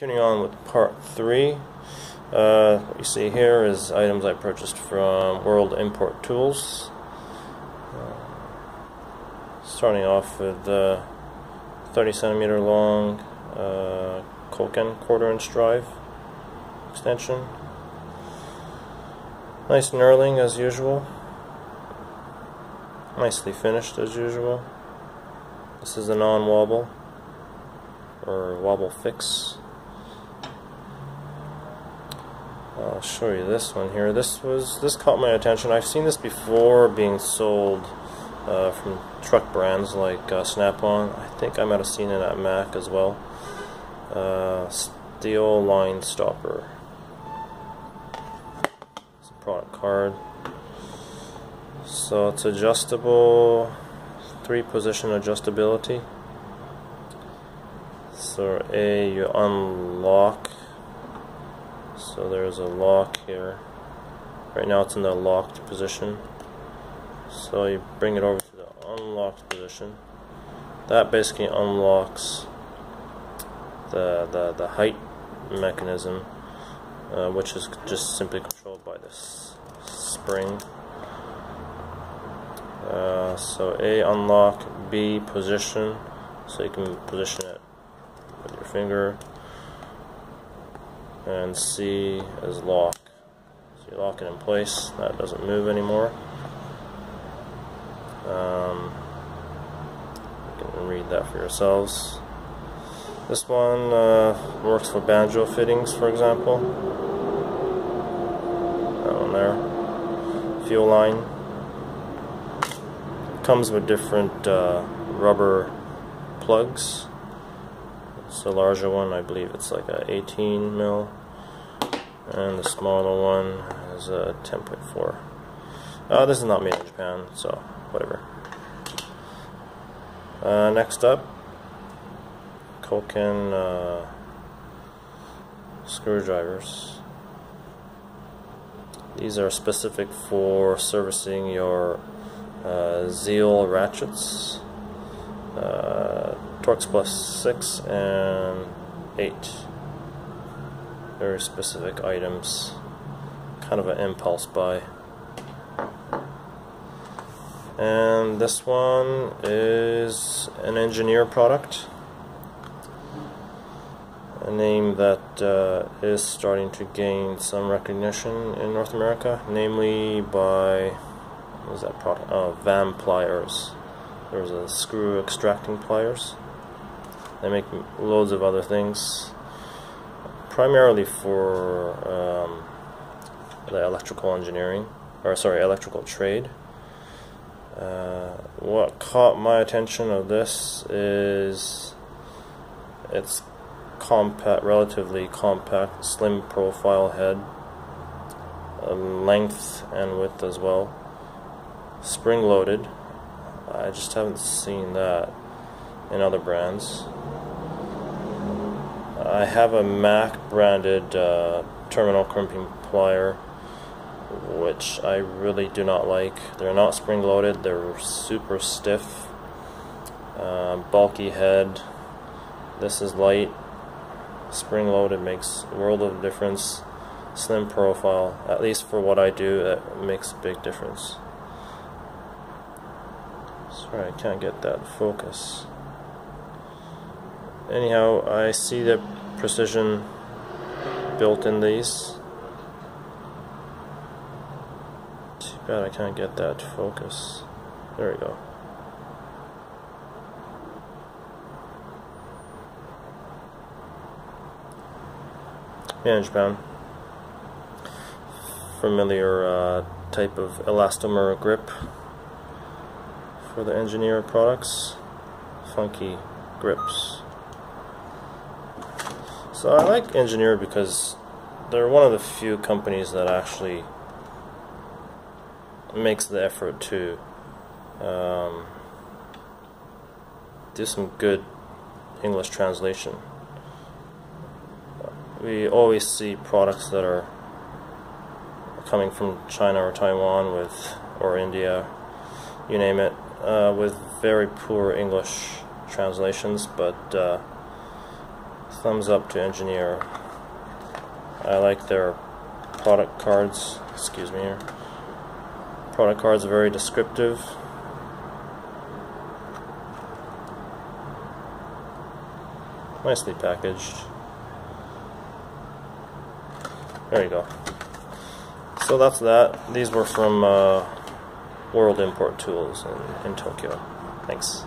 Continuing on with part three, uh, what you see here is items I purchased from World Import Tools. Uh, starting off with the 30 centimeter long uh, Koken quarter inch drive extension. Nice knurling as usual. Nicely finished as usual. This is a non-wobble or wobble fix. I'll show you this one here. This was this caught my attention. I've seen this before being sold uh, from truck brands like uh, Snap-on. I think I might have seen it at Mac as well. Uh, steel line stopper. It's a product card. So it's adjustable, three position adjustability. So A, you unlock so there's a lock here. Right now it's in the locked position. So you bring it over to the unlocked position. That basically unlocks the the, the height mechanism, uh, which is just simply controlled by this spring. Uh, so A unlock, B position, so you can position it with your finger and C is lock. So you lock it in place, that doesn't move anymore. Um, you can read that for yourselves. This one uh, works for banjo fittings, for example. That one there. Fuel line. Comes with different uh, rubber plugs. It's a larger one, I believe it's like a 18 mil, and the smaller one is a 10.4. Uh, this is not made in Japan, so whatever. Uh, next up, Koken uh, screwdrivers. These are specific for servicing your uh, Zeal ratchets. Uh, Torx Plus 6 and 8. Very specific items. Kind of an impulse buy. And this one is an engineer product. A name that uh, is starting to gain some recognition in North America, namely by, what was that product? Oh, Vampliers. There's a screw extracting pliers. They make loads of other things, primarily for um, the electrical engineering, or sorry, electrical trade. Uh, what caught my attention of this is its compact, relatively compact, slim profile head, uh, length and width as well, spring loaded. I just haven't seen that in other brands. I have a Mac branded uh, terminal crimping plier which I really do not like. They're not spring loaded, they're super stiff, uh, bulky head. This is light, spring loaded makes a world of difference. Slim profile, at least for what I do, it makes a big difference. Sorry, I can't get that focus. Anyhow, I see the precision built in these. Too bad I can't get that focus. There we go. Hinge bound. Familiar uh, type of elastomer grip for the engineer products. Funky grips. So I like Engineer because they're one of the few companies that actually makes the effort to um, do some good English translation. We always see products that are coming from China or Taiwan with or India, you name it, uh, with very poor English translations, but uh, thumbs up to Engineer. I like their product cards. Excuse me here. Product cards are very descriptive. Nicely packaged. There you go. So that's that. These were from uh, World Import Tools in, in Tokyo. Thanks.